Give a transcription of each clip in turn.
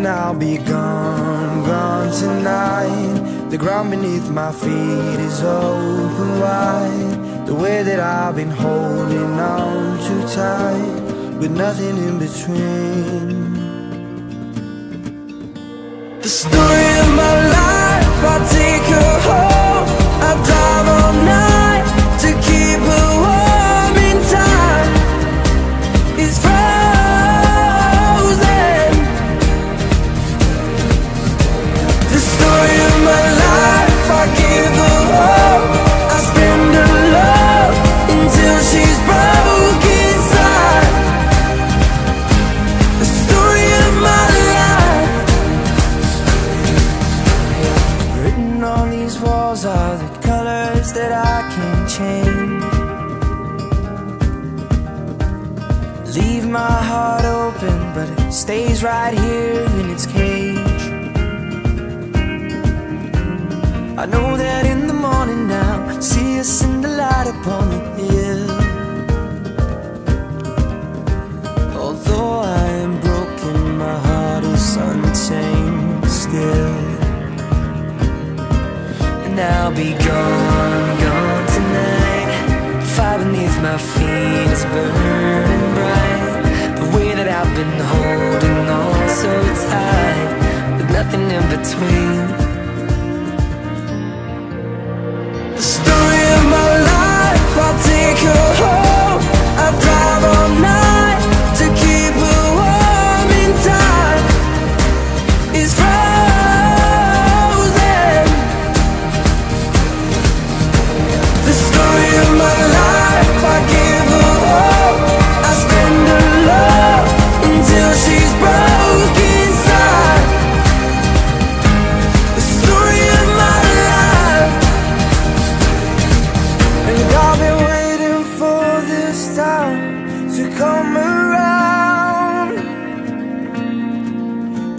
And I'll be gone, gone tonight. The ground beneath my feet is open wide. The way that I've been holding on too tight With nothing in between. The story of my life, I take her home I drive all night to keep her warm in time. It's these walls are the colors that I can't change. Leave my heart open, but it stays right here in its cage. I know that in the morning now See us in the light upon the hill I'll be gone, gone tonight. Fire beneath my feet is burning bright. The way that I've been holding on so tight With nothing in between. The story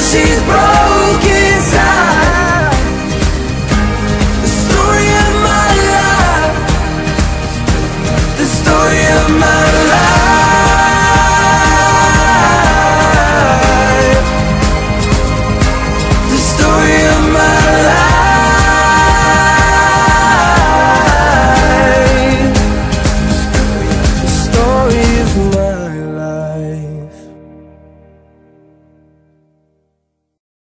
she's broken